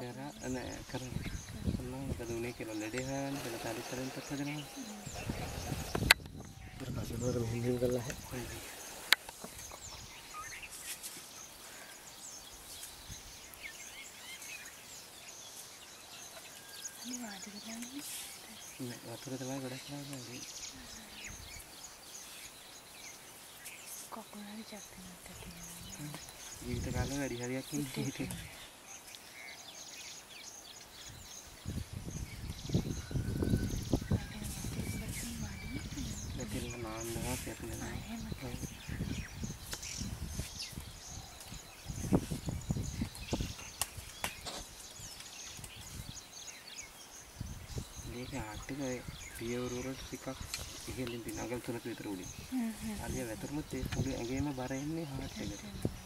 කරා නෑ කරා කරනවා මොකද උනේ කියලා ලෙඩේ හොයන්න කියලා තාලි තරෙන්ටත් හදනවා ඊට පස්සේ මොනවද මෙහෙම මෙහෙම කරලා හැ අනේ වාඩි වෙලා ඉන්නේ. නෑ වතුර තමයි ගොඩක් ලාගන්නේ කකුල හරි චක්කනක් තියෙනවා. ජීවිත කාලේ වැඩි හරියක් ඉන්නේ හිටියේ පැතිරෙන නාන්නවා පැතිරෙනවා මේක ආට් එක පියවර වලට ටිකක් ඉහළින් තියෙන අඟල් තුනක විතර උඩින්. හරිය වැතුරුනොත් ඒ මුළු ඇඟේම බර එන්නේ හાર્ට් එකට.